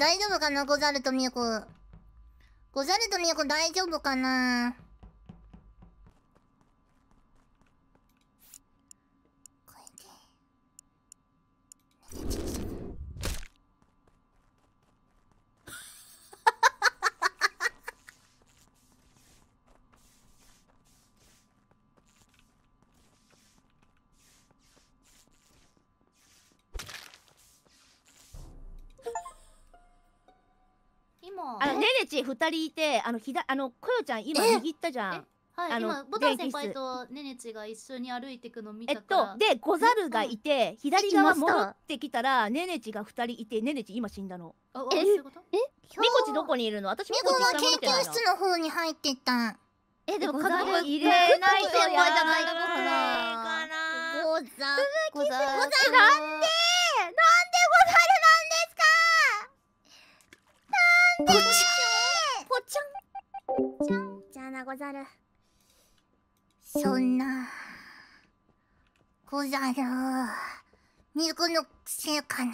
大丈夫かな？ござるとみゆこ。ござるとみゆこ大丈夫かな？今あのねねち二人いてあのひだあのこよちゃん今え？握ったじゃん。はいあの今ボタン先輩とねねちが一緒に歩いてくの見えったから。とで小猿がいて左側戻ってきたらねねちが二人いてねねち今死んだの。え？そういうこと？みこちどこにいるの？私みこは研究室の方に入ってた。えでも小猿か入れないとやらかな。なゴザゴザゴザルなんで？じゃんじゃなござるそんな。ござる肉のせいかな。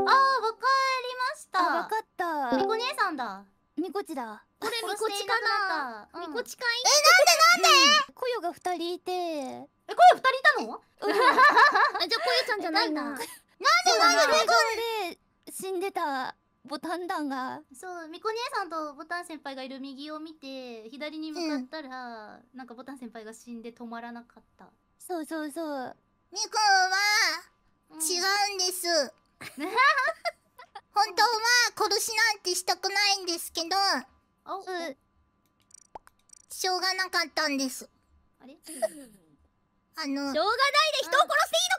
あーわかりましあわかたった。みこ姉さんだ。みこちだ。これみ殺こちかな。みこちかい？えなんでなんで？コヨが二人いて。えこれ二人いたの？あじゃあコヨちゃんじゃないな。なんだそうなんで？それぞれ死んでたボタン弾が。そうみこ姉さんとボタン先輩がいる右を見て左に向かったら、なんかボタン先輩が死んで止まらなかった、そうそうそう。ミコはうん。違うんです。本当は殺しなんてしたくないんですけど、しょうがなかったんです。あれ？あの、違うんです。しょうがないで人を殺していいの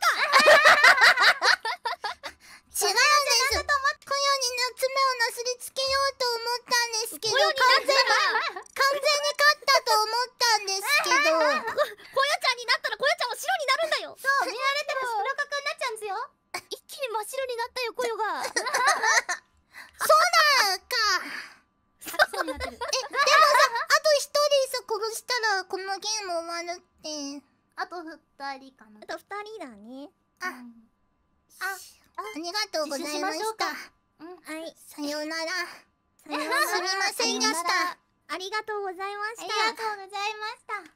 コヨ にな爪をなすりつけようと思ったんですけど、完全に、完全に勝ったと思ったんですけど、コヨちゃんになったらコヨちゃんも白になるんだよそう見られたら白角になっちゃうんですよ一気に真っ白になったよコヨがなんか、そうになってるあと一人さ、殺したらこのゲーム終わるって。あと二人かな。あと二人だね。あうん。あ、ありがとうございました。か。うん。はい。さようなら。さようなら。すみませんでした。ありがとうございました。ありがとうございました。ミ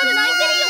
ドル泣いてるよ